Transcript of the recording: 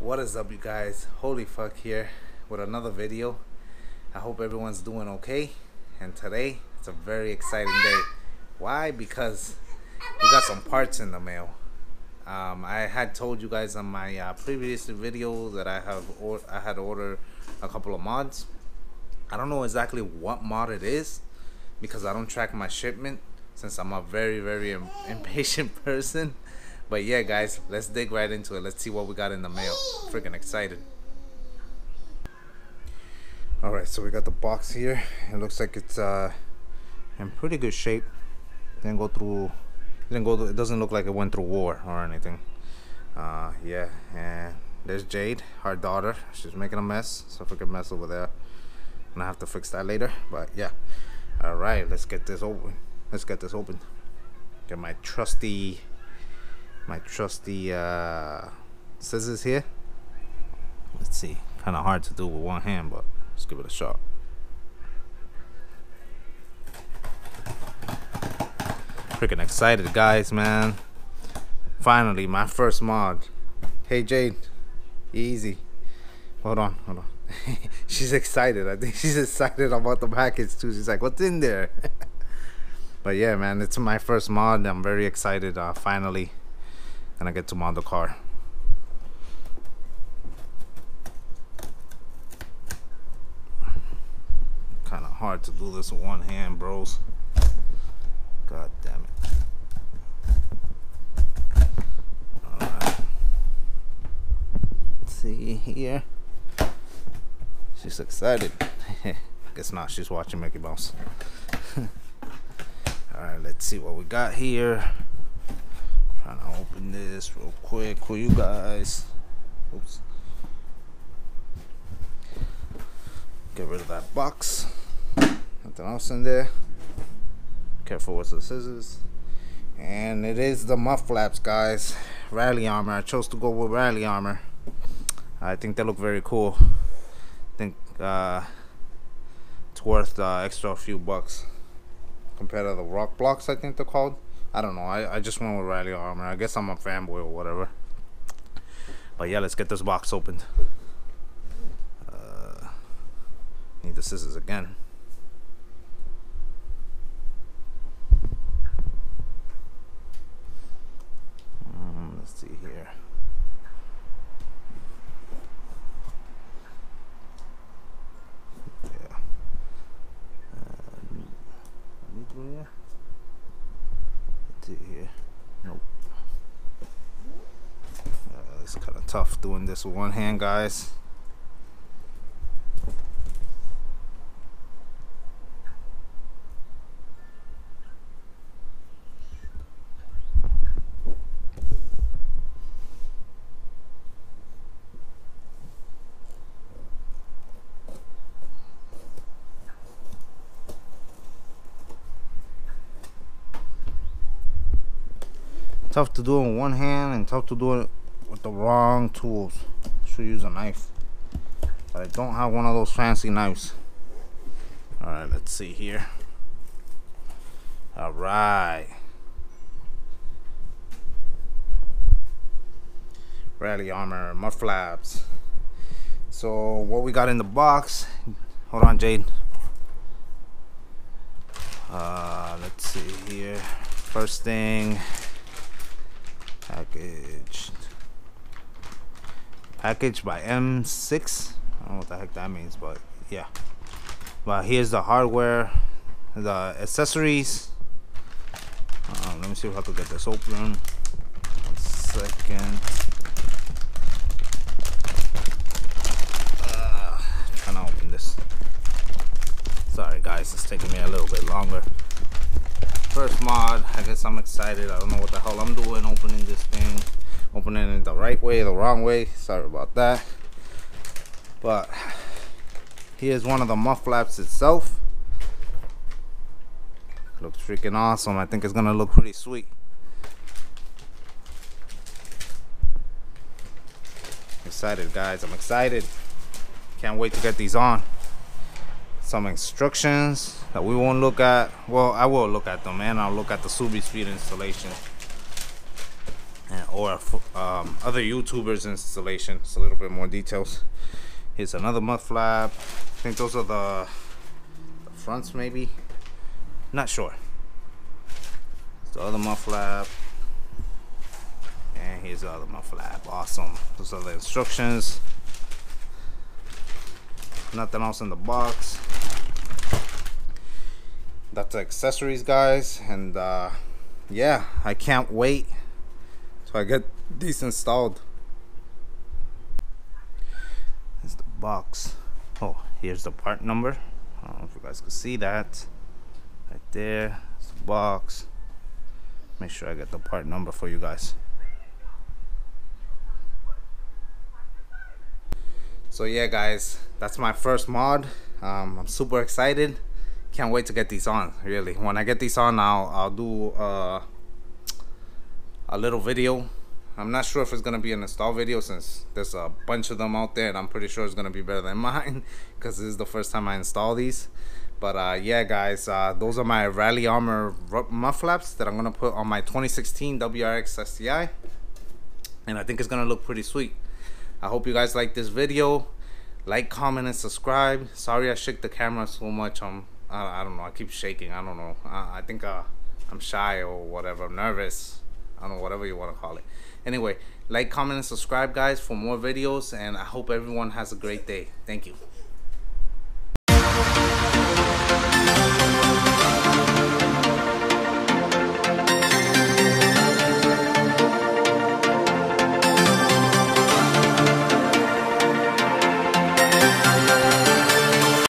What is up, you guys? HoeLeeFuQQ here with another video. I hope everyone's doing okay. And today, it's a very exciting day. Why? Because we got some parts in the mail. Um, I had told you guys on my uh, previous video that I have or I had ordered a couple of mods. I don't know exactly what mod it is because I don't track my shipment since I'm a very very Im impatient person. But yeah, guys, let's dig right into it. Let's see what we got in the mail. Freaking excited. All right, so we got the box here. It looks like it's uh, in pretty good shape. Didn't go through. Didn't go. Through, it doesn't look like it went through war or anything. Uh, yeah, and there's Jade, our daughter. She's making a mess. So freaking mess over there. I'm gonna have to fix that later. But yeah. All right, let's get this open. Let's get this open. Get my trusty my trusty uh, scissors here. Let's see, kind of hard to do with one hand, but let's give it a shot. Freaking excited, guys, man. Finally, my first mod. Hey, Jade. Easy. Hold on, hold on. she's excited. I think she's excited about the package, too. She's like, what's in there? but yeah, man, it's my first mod. I'm very excited. Uh, finally gonna get to mount the car. Kind of hard to do this with one hand bros. God damn it. See here? She's excited. Guess not she's watching Mickey Mouse. All right let's see what we got here To open this real quick for you guys. Oops. Get rid of that box. Nothing else in there. Careful with the scissors. And it is the mud flaps, guys. Rally armor. I chose to go with rally armor. I think they look very cool. I think uh, it's worth uh, extra few bucks compared to the Rokblokz. I think they're called. I don't know. I, I just went with Rally Armor. I guess I'm a fanboy or whatever. But yeah, let's get this box opened. Uh, need the scissors again. Um, let's see here. Yeah. Uh, see here. Nope. Uh, it's kind of tough doing this with one hand, guys. tough to do in one hand and tough to do it with the wrong tools. Should use a knife. But I don't have one of those fancy knives. Alright, let's see here. Alright. Rally armor, mud flaps. So what we got in the box. Hold on, Jade. Uh, let's see here. First thing packaged packaged by M6 I don't know what the heck that means but yeah. But here's the hardware the accessories. Um, let me see if I can get this open. One second. Uh, trying to open this. Sorry guys it's taking me a little bit longer. First mod i guess i'm excited. I don't know what the hell i'm doing opening this thing opening it the right way the wrong way. Sorry about that. But here's one of the mud flaps itself. Looks freaking awesome. I think it's gonna look pretty sweet. Excited guys. I'm excited. Can't wait to get these on. Some instructions that we won't look at. Well, I will look at them and I'll look at the Subispeed installation. Or um, other YouTubers installation. It's a little bit more details. Here's another mud flap. I think those are the, the fronts maybe. Not sure. It's the other mud flap. And here's the other mud flap. Awesome. Those are the instructions. Nothing else in the box. That's the accessories guys and uh, yeah I can't wait till I get these installed. Here's the box. Oh, here's the part number. I don't know if you guys can see that. Right there. It's the box. Make sure I get the part number for you guys. So yeah guys, that's my first mod. Um, I'm super excited. Can't wait to get these on, really. When I get these on, I'll, I'll do uh, a little video. I'm not sure if it's gonna be an install video since there's a bunch of them out there and I'm pretty sure it's gonna be better than mine because this is the first time I install these. But uh, yeah guys uh, those are my Rally Armor mud flaps that I'm gonna put on my 2016 WRX STI and I think it's gonna look pretty sweet. I hope you guys like this video. Like comment and subscribe. Sorry I shook the camera so much. Um I, I don't know. I keep shaking. I don't know. I, I think uh, I'm shy or whatever. I'm nervous I don't know whatever you want to call it Anyway, like, comment, and subscribe, guys, for more videos. And I hope everyone has a great day. Thank you.